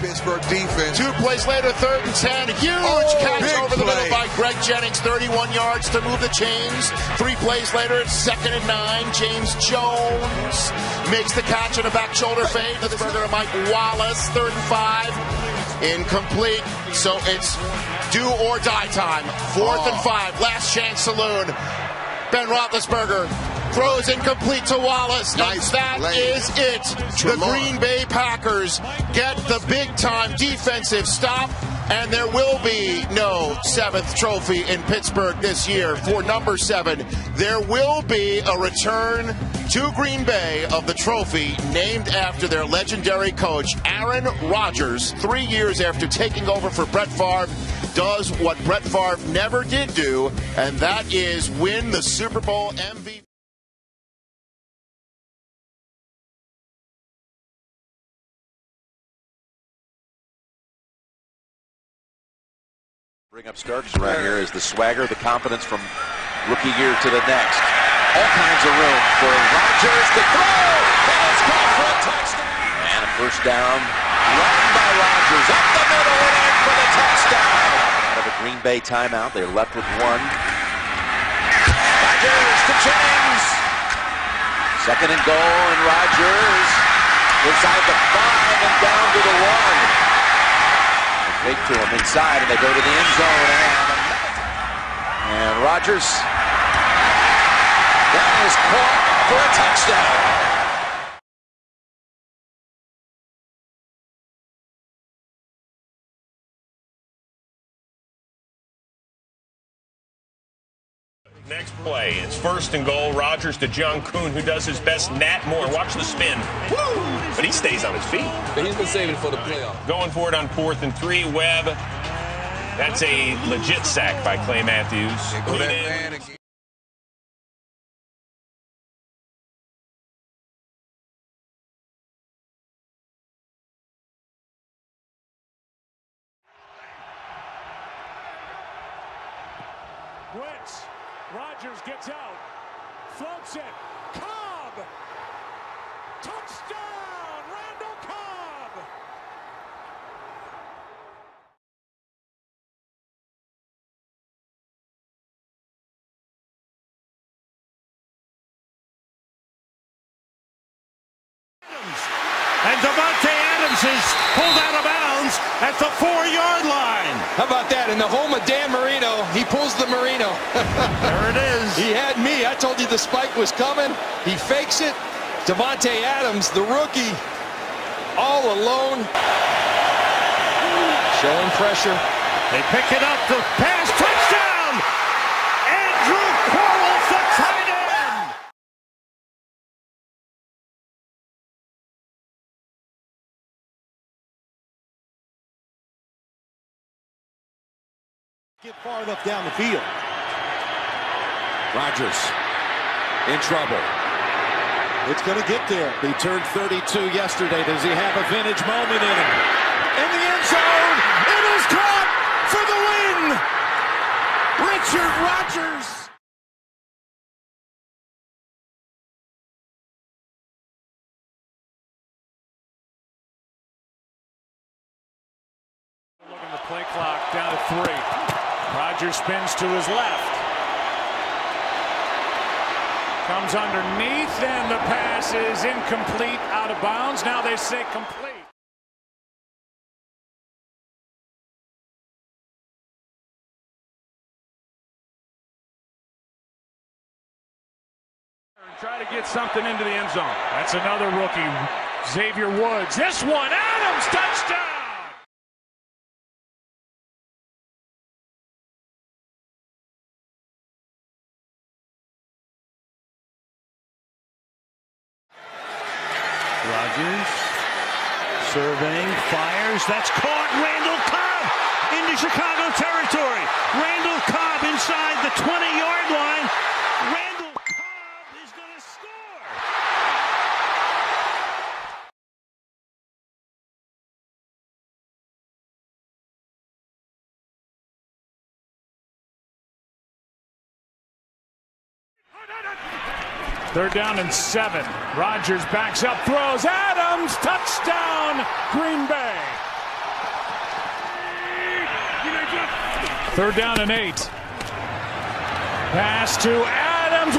Pittsburgh defense. Two plays later, third and ten. Huge Oh, catch over the play. middle by Greg Jennings, 31 yards to move the chains. Three plays later, it's second and nine. James Jones makes the catch on a back shoulder fade. The burger to Mike Wallace, third and five. Incomplete. So it's do or die time. Fourth and Oh. five. Last chance saloon. Ben Roethlisberger throws incomplete to Wallace. Nice and that play. is it. The Green Bay Packers get the big time defensive stop. And there will be no seventh trophy in Pittsburgh this year for number seven. There will be a return to Green Bay of the trophy named after their legendary coach, Aaron Rodgers, three years after taking over for Brett Favre, does what Brett Favre never did do, and that is win the Super Bowl MVP. Bring up Starks around here is the swagger, the confidence from rookie year to the next. All kinds of room for Rodgers to throw. And it's caught for a touchdown. And a first down. Run by Rodgers up the middle and in for the touchdown. Out of a Green Bay timeout, they're left with one. Rodgers to James. Second and goal, and Rodgers inside the five and down to the one. Fake to him inside, and they go to the end zone. And, and Rodgers, that is caught for a touchdown. Next play, it's first and goal. Rodgers to John Kuhn, who does his best. Nat Moore, watch the spin. Woo! But he stays on his feet. But he's been saving for the playoff. Going for it on fourth and three. Webb. That's a legit sack by Clay Matthews. Go that Lean in. man again. Blitz. Rodgers gets out. Floats it. Cobb. Touchdown. Randall Cobb. Adams. And Davante Adams is pulled out of bounds at the four-yard line. How about that? In the home of Dan Marino, he pulls the Marino. There it is. he had me. I told you the spike was coming. He fakes it. Davante Adams, the rookie, all alone. Showing pressure. They pick it up. The pass. Get far enough down the field. Rodgers in trouble. It's going to get there. He turned 32 yesterday. Does he have a vintage moment in him? In the end zone. It is caught for the win. Richard Rodgers. Looking the play clock down to three. Rodgers spins to his left. Comes underneath, and the pass is incomplete, out of bounds. Now they say complete. Try to get something into the end zone. That's another rookie, Xavier Woods. This one, Adams, touchdown! Rodgers surveying, fires. That's caught. Randall Cobb into Chicago territory. Randall Cobb inside the 20-yard line. Randall Cobb is going to score. Third down and seven. Rodgers backs up, throws. Adams, touchdown, Green Bay. Third down and eight. Pass to Adams.